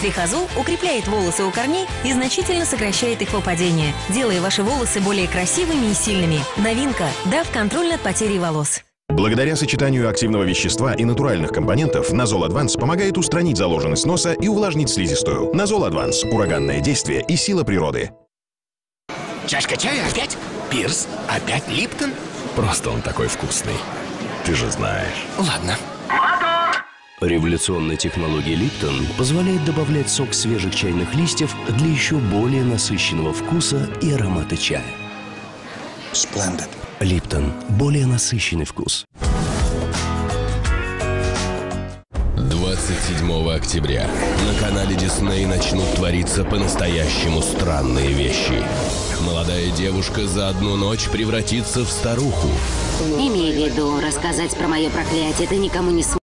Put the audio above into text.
Трихозол укрепляет волосы у корней и значительно сокращает их выпадение, делая ваши волосы более красивыми и сильными. Новинка – дав контроль над потерей волос. Благодаря сочетанию активного вещества и натуральных компонентов, Назол Адванс помогает устранить заложенность носа и увлажнить слизистую. Назол Адванс – ураганное действие и сила природы. Чашка чая опять? Пирс? Опять Липтон? Просто он такой вкусный. Ты же знаешь. Ладно. Революционная технология Липтон позволяет добавлять сок свежих чайных листьев для еще более насыщенного вкуса и аромата чая. Splendid. Липтон – более насыщенный вкус. 27 октября на канале Дисней начнут твориться по-настоящему странные вещи. Молодая девушка за одну ночь превратится в старуху. Имей в виду, рассказать про мое проклятие ты никому не сможешь.